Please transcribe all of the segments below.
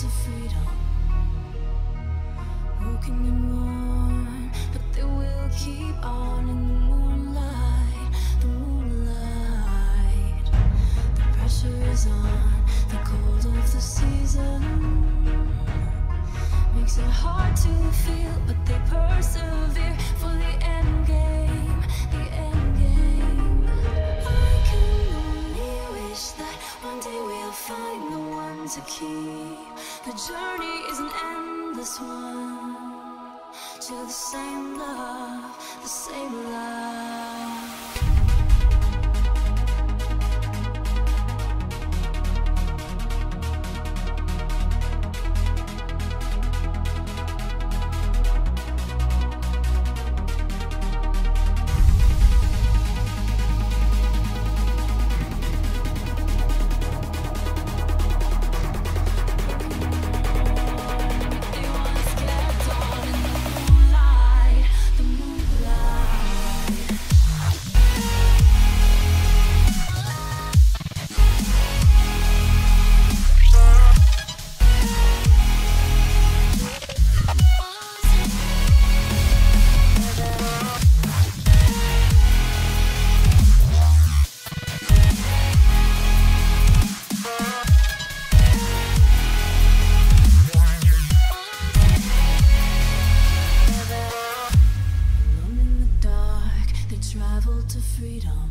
to freedom. Broken and worn, but they will keep on in the moonlight, the moonlight. The pressure is on, the cold of the season makes it hard to feel, but they persevere for the end game, the end game. I can only wish that one day we'll find the one to keep. The journey is an endless one to the same love, the same love. To freedom.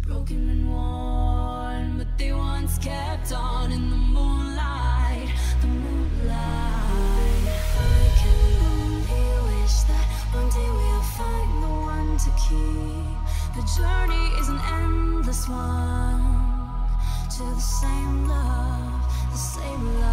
Broken and worn, but they once kept on in the moonlight, the moonlight. I can only wish that one day we'll find the one to keep. The journey is an endless one to the same love, the same love.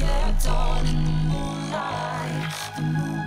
kept on in the moonlight. The moonlight.